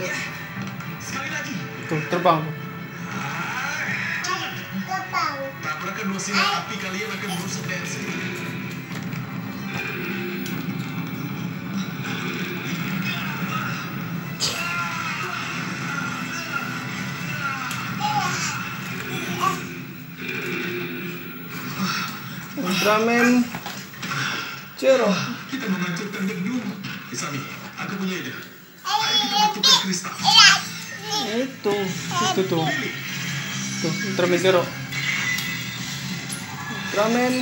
ya. Sekali lagi. Tuh, terbang tuh. Jangan. Tabrakan dua sinar api kalian akan merusak daerah sini. Ultraman Zero. Kita menghancurkan gedung. Isami, aku punya ide. Ayo kita bertukar kristal. Itu, itu tuh. Pilih. Tuh, Ultraman Zero. Ultraman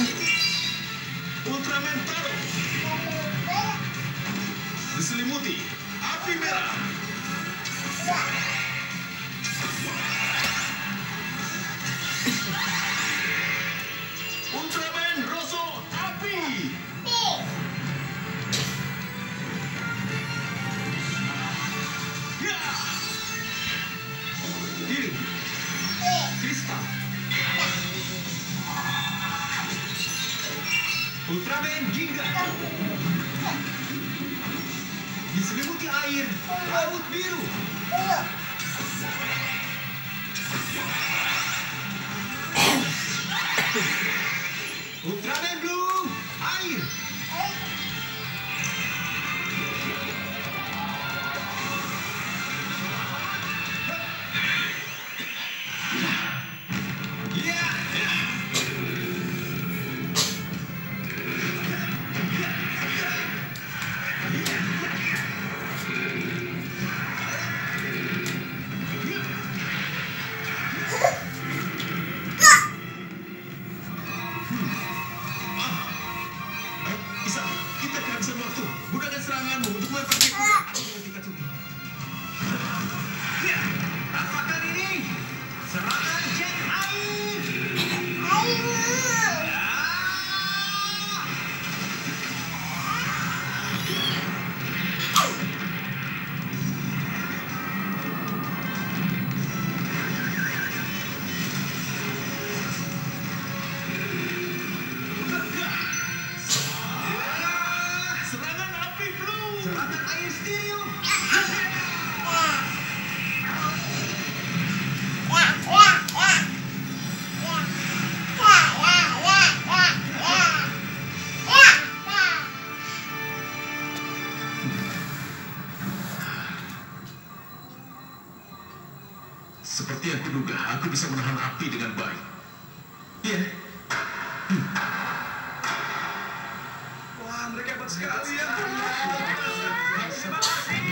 Ultraman Taro. Diselimuti api merah. Ultraman Ginga. Diselimuti air, laut biru. Ultraman Blue, air. 我们不会放弃。seperti yang kuduga, aku bisa menahan api dengan baik. Iya. Yeah. Hmm. Wah, mereka hebat sekali ya. Iya. Terima kasih.